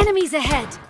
Enemies ahead!